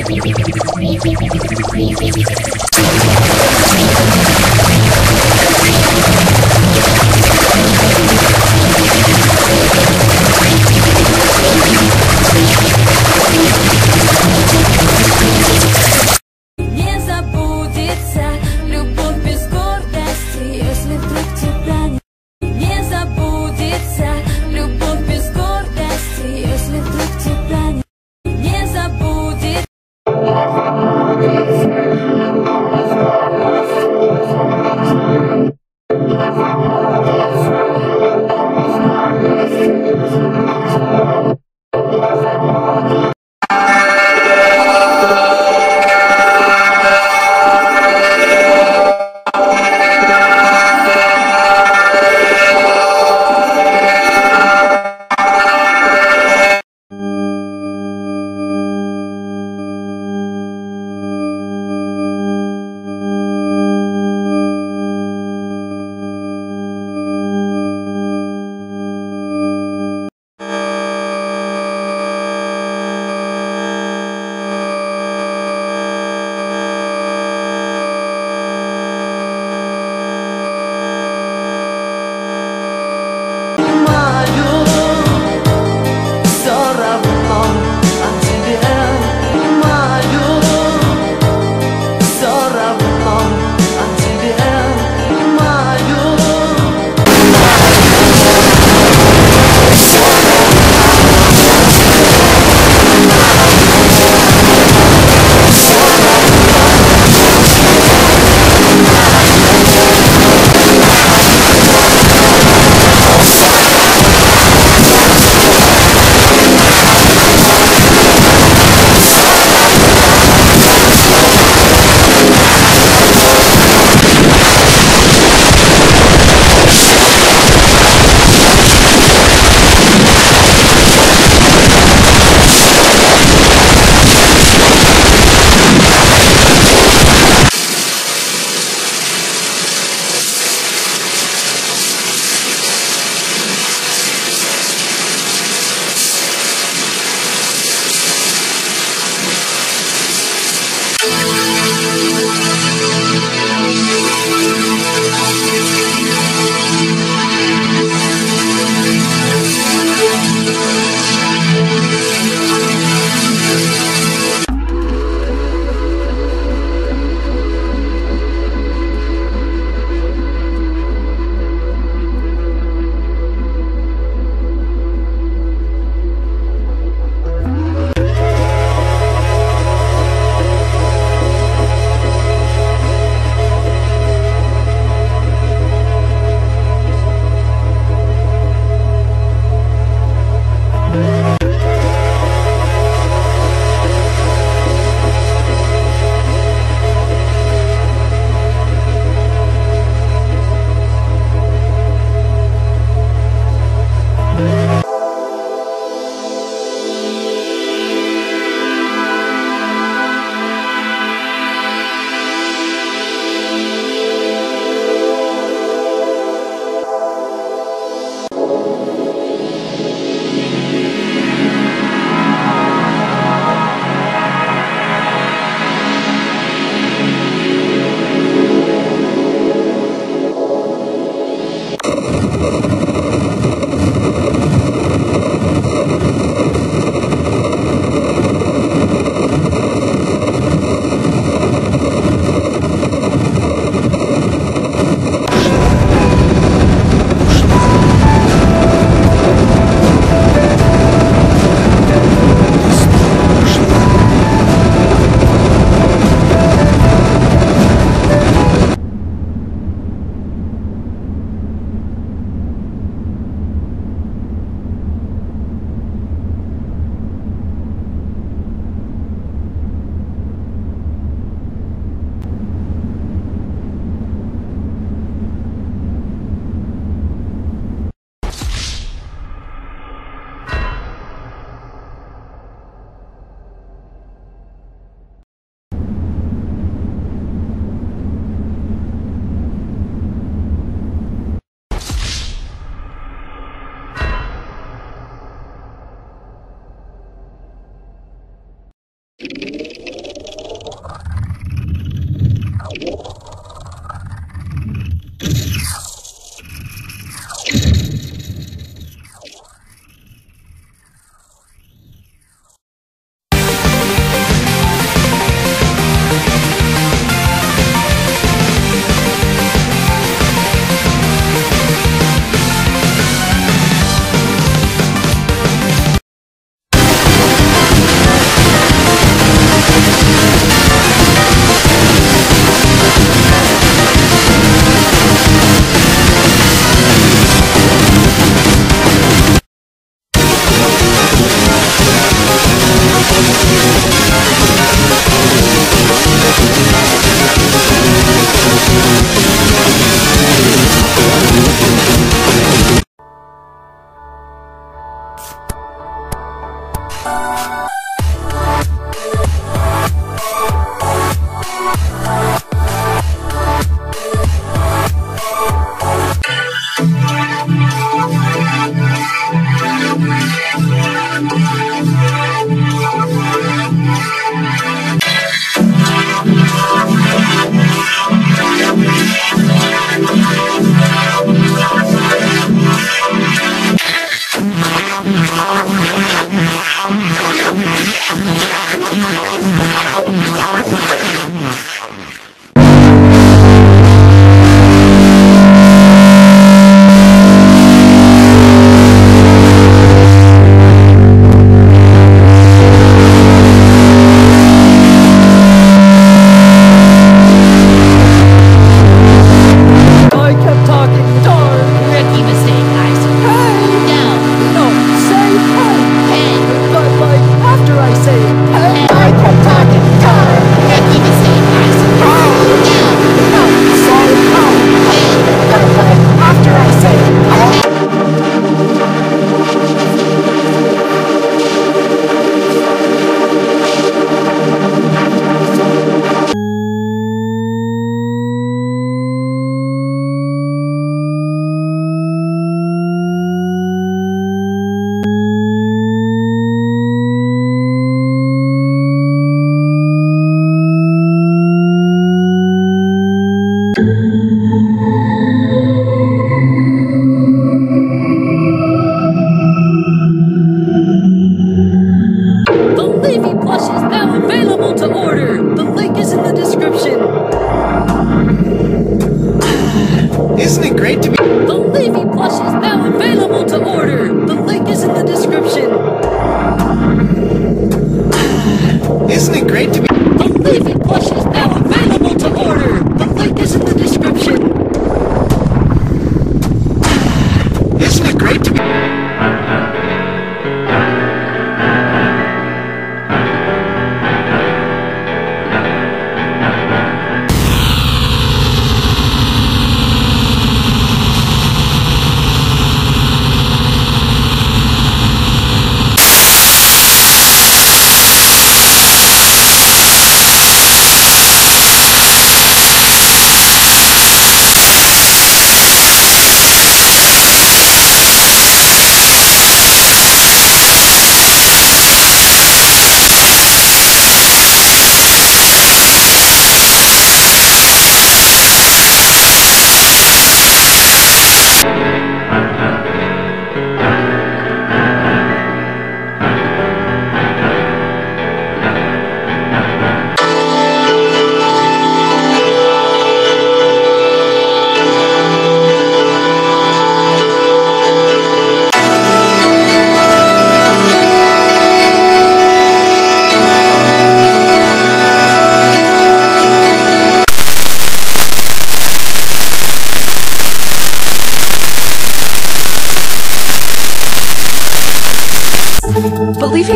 Thank you.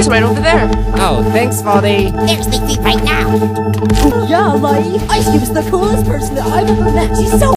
But Leafy's right over there. Oh, thanks, Baldy. There's Leafy right now. Yeah, like, Ice Cube's the coolest person that I've ever met. She's so